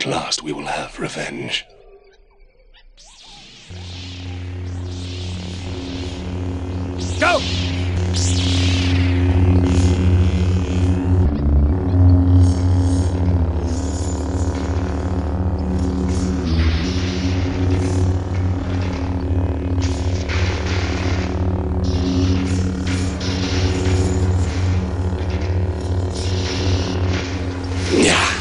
At last we will have revenge. Go! Yeah.